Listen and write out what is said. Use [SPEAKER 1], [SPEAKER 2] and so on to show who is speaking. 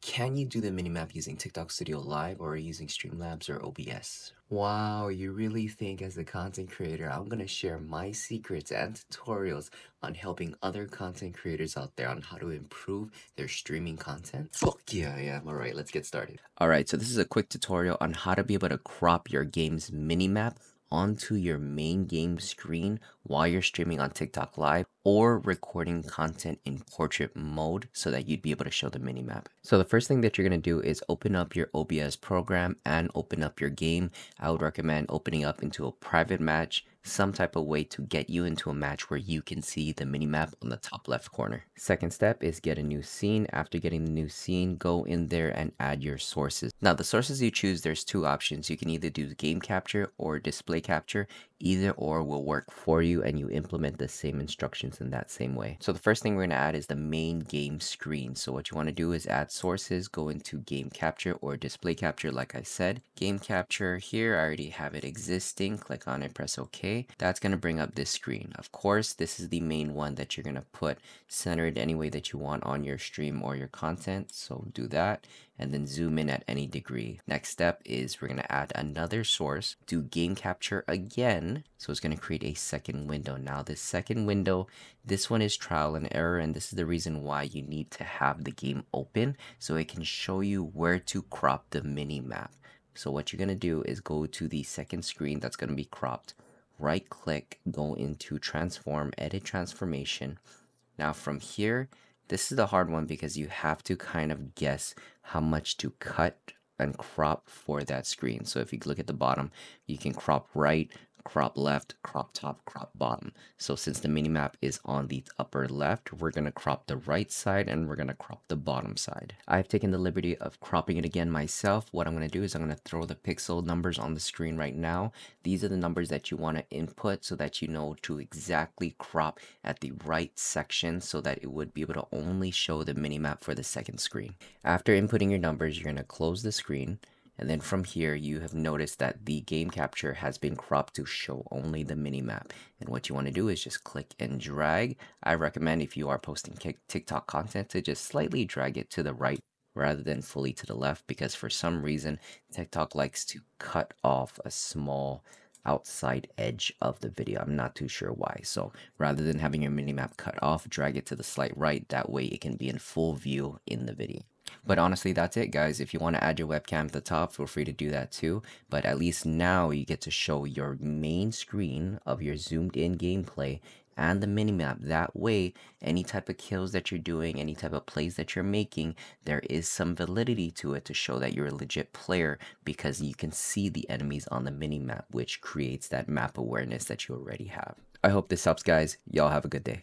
[SPEAKER 1] Can you do the minimap using TikTok Studio Live or using Streamlabs or OBS? Wow, you really think as a content creator, I'm gonna share my secrets and tutorials on helping other content creators out there on how to improve their streaming content? Fuck yeah, I am. Alright, let's get started. Alright, so this is a quick tutorial on how to be able to crop your game's minimap onto your main game screen while you're streaming on TikTok Live or recording content in portrait mode so that you'd be able to show the minimap. So the first thing that you're to do is open up your OBS program and open up your game. I would recommend opening up into a private match some type of way to get you into a match where you can see the minimap on the top left corner. Second step is get a new scene. After getting the new scene, go in there and add your sources. Now the sources you choose, there's two options. You can either do game capture or display capture. Either or will work for you and you implement the same instructions in that same way. So the first thing we're to add is the main game screen. So what you want to do is add sources, go into game capture or display capture like I said. Game capture here, I already have it existing. Click on it, press That's going to bring up this screen. Of course, this is the main one that you're going to put centered any way that you want on your stream or your content. So do that and then zoom in at any degree. Next step is we're going to add another source, do game capture again. So it's going to create a second window. Now this second window, this one is trial and error and this is the reason why you need to have the game open so it can show you where to crop the mini map. So what you're going to do is go to the second screen that's going to be cropped, right click, go into transform, edit transformation. Now from here, this is the hard one because you have to kind of guess how much to cut and crop for that screen. So if you look at the bottom, you can crop right, crop left, crop top, crop bottom. So since the minimap is on the upper left, we're to crop the right side and we're to crop the bottom side. I've taken the liberty of cropping it again myself. What I'm to do is I'm to throw the pixel numbers on the screen right now. These are the numbers that you want to input so that you know to exactly crop at the right section so that it would be able to only show the minimap for the second screen. After inputting your numbers, you're to close the screen and then from here, you have noticed that the game capture has been cropped to show only the mini map. And what you want to do is just click and drag. I recommend if you are posting TikTok content to just slightly drag it to the right rather than fully to the left because for some reason TikTok likes to cut off a small outside edge of the video. I'm not too sure why. So rather than having your minimap cut off, drag it to the slight right. That way it can be in full view in the video. But honestly, that's it, guys. If you want to add your webcam at the top, feel free to do that too. But at least now you get to show your main screen of your zoomed in gameplay and the minimap. That way, any type of kills that you're doing, any type of plays that you're making, there is some validity to it to show that you're a legit player because you can see the enemies on the minimap, which creates that map awareness that you already have. I hope this helps, guys. Y'all have a good day.